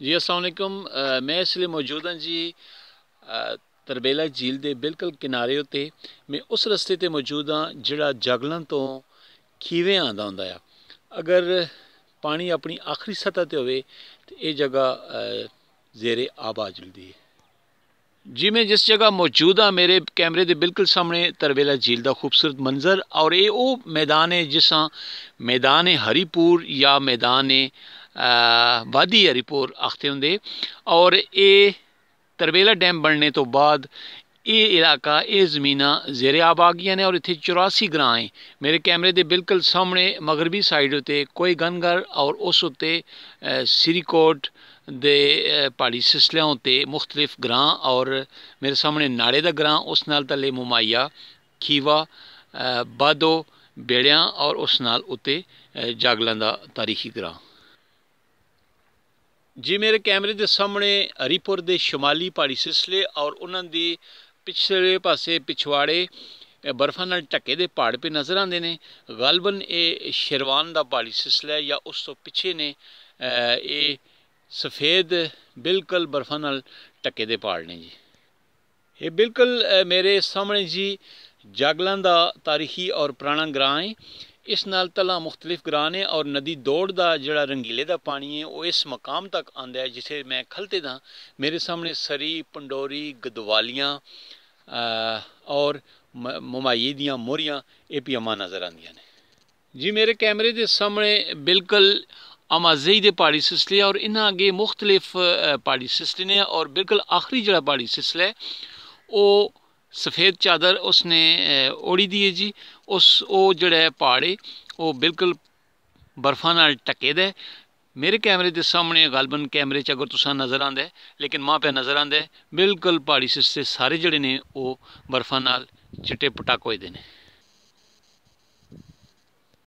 ਜੀ, ਅਸਲਾਮ ਮੈਂ ਇਸ ਲਈ ਮੌਜੂਦ ਹਾਂ ਜੀ ਤਰਬੇਲਾ ਝੀਲ ਦੇ ਬਿਲਕੁਲ ਕਿਨਾਰੇ ਉੱਤੇ। ਮੈਂ ਉਸ ਰਸਤੇ ਤੇ ਮੌਜੂਦ ਹਾਂ ਜਿਹੜਾ ਜਗਲਨ ਤੋਂ ਖੀਵੇ ਆਂਦਾ ਹੁੰਦਾ ਆ। ਅਗਰ ਪਾਣੀ ਆਪਣੀ ਆਖਰੀ ਸਤਹ ਤੇ ਹੋਵੇ ਤੇ ਇਹ ਜਗ੍ਹਾ ਜ਼ੇਰੇ ਆਬਾ ਜਲਦੀ ਹੈ। ਜੀ, ਮੈਂ ਜਿਸ ਜਗ੍ਹਾ ਮੌਜੂਦ ਹਾਂ, ਮੇਰੇ ਕੈਮਰੇ ਦੇ ਬਿਲਕੁਲ ਸਾਹਮਣੇ ਤਰਬੇਲਾ ਝੀਲ ਦਾ ਖੂਬਸੂਰਤ ਮੰਜ਼ਰ ਔਰ ਇਹ ਉਹ ਮੈਦਾਨ ਹੈ ਜਿਸਾਂ ਮੈਦਾਨ ਹਰੀਪੁਰ ਜਾਂ ਮੈਦਾਨ ਵਾਦੀ ਹਰੀਪੁਰ ਆਖਦੇ ਹੁੰਦੇ। ਔਰ ਇਹ ਤਰਬੇਲਾ ਡੈਮ ਬਣਨੇ ਤੋਂ ਬਾਅਦ ਇਹ ਇਲਾਕਾ, ਇਹ ਜ਼ਮੀਨਾਂ ਜ਼ੇਰੇ ਆਬ ਆ ਗਈਆਂ ਨੇ ਔਰ ਇੱਥੇ 84 ਗ੍ਰਾਂ ਹੈ ਮੇਰੇ ਕੈਮਰੇ ਦੇ ਬਿਲਕੁਲ ਸਾਹਮਣੇ ਮਗਰਬੀ ਸਾਈਡ ਉਤੇ ਕੋਈ ਗਨਗਰ ਔਰ ਉਸ ਉਤੇ ਸ੍ਰੀਕੋਟ ਦੇ ਪਹਾੜੀ ਸਿਸਲਿਆਂ ਉਤੇ ਮੁxtਲਿਫ ਗ੍ਰਾਂ ਔਰ ਮੇਰੇ ਸਾਹਮਣੇ ਨਾਲੇ ਦਾ ਗ੍ਰਾਂ ਉਸ ਨਾਲ ਤਲੇ ਮੁਮਾਇਆ, ਖੀਵਾ ਬਾਦੋ, ਬੇੜਿਆਂ ਔਰ ਉਸ ਨਾਲ ਉਤੇ ਜਾਗਲਾਂ ਦਾ ਤਾਰੀਖੀ ਗ੍ਰਾਂ ਜੀ, ਮੇਰੇ ਕੈਮਰੇ ਦੇ ਸਾਹਮਣੇ ਹਰੀਪੁਰ ਦੇ ਸ਼ਮਾਲੀ ਪਹਾੜੀ ਸਿਲਸਿਲੇ ਔਰ ਉਹਨਾਂ ਦੀ ਪਿਛਲੇ ਪਾਸੇ ਪਿਛਵਾੜੇ ਬਰਫਾਂ ਨਾਲ ਢੱਕੇ ਦੇ ਪਹਾੜ ਪੇ ਨਜ਼ਰ ਆਉਂਦੇ ਨੇ। ਗਾਲਬਨ ਇਹ ਸ਼ਿਰਵਾਨ ਦਾ ਪਹਾੜੀ ਸਿਲਸਿਲਾ ਜਾਂ ਉਸ ਤੋਂ ਪਿੱਛੇ ਨੇ ਇਹ ਸਫੇਦ ਬਿਲਕੁਲ ਬਰਫਾਂ ਨਾਲ ਢੱਕੇ ਦੇ ਪਹਾੜ ਨੇ ਜੀ। ਇਹ ਬਿਲਕੁਲ ਮੇਰੇ ਸਾਹਮਣੇ ਜੀ ਜਾਗਲਾਂ ਦਾ ਤਾਰੀਖੀ ਔਰ ਪੁਰਾਣਾ ਗ੍ਰਾਂ ਹੈ। ਇਸ ਨਾਲ ਤਲਾ ਮੁxtਲਿਫ ਗ੍ਰਾਂ ਨੇ ਔਰ ਨਦੀ ਦੌੜ ਦਾ ਜਿਹੜਾ ਰੰਗੀਲੇ ਦਾ ਪਾਣੀ ਹੈ, ਉਹ ਇਸ ਮਕਾਮ ਤੱਕ ਆਂਦਾ ਹੈ, ਜਿੱਥੇ ਮੈਂ ਖਲਤੇ ਦਾ ਮੇਰੇ ਸਾਹਮਣੇ ਸਰੀ, ਪੰਡੋਰੀ, ਗਦਵਾਲੀਆਂ ਔਰ ਮੁਮਾਈ ਦੀਆਂ ਮੋਰੀਆਂ ਇਹ ਪੀਮਾ ਨਜ਼ਰ ਆਉਂਦੀਆਂ ਨੇ। ਜੀ, ਮੇਰੇ ਕੈਮਰੇ ਦੇ ਸਾਹਮਣੇ ਬਿਲਕੁਲ ਅਮਾਜ਼ਈ ਦੇ ਪਹਾੜੀ ਸਿਲਸਿਲੇ ਔਰ ਇਹਨਾਂ ਅੱਗੇ ਮੁxtਲਿਫ ਪਹਾੜੀ ਸਿਲਸਿਲੇ ਨੇ ਔਰ ਬਿਲਕੁਲ ਆਖਰੀ ਜਿਹੜਾ ਪਹਾੜੀ ਸਿਲਸਿਲਾ ਹੈ, ਉਹ ਸਫੇਦ ਚਾਦਰ ਉਸਨੇ ਓੜੀ ਦੀ ਹੈ ਜੀ। ਉਸ, ਉਹ ਜਿਹੜਾ ਪਹਾੜ ਹੈ ਉਹ ਬਿਲਕੁਲ ਬਰਫਾਂ ਨਾਲ ਟਕੇ ਦਾ ਮੇਰੇ ਕੈਮਰੇ ਦੇ ਸਾਹਮਣੇ ਗਲਬਨ ਕੈਮਰੇ 'ਚ ਅਗਰ ਤੁਸੀਂ ਨਜ਼ਰ ਆਂਦਾ ਲੇਕਿਨ ਮਾਂ ਪਿਆ ਨਜ਼ਰ ਆਂਦਾ ਬਿਲਕੁਲ ਪਹਾੜੀ ਸਿਸਤੇ ਸਾਰੇ ਜਿਹੜੇ ਨੇ ਉਹ ਬਰਫਾਂ ਨਾਲ ਚਿੱਟੇ ਪਟਾਕ ਹੋਏ ਦੇ ਨੇ।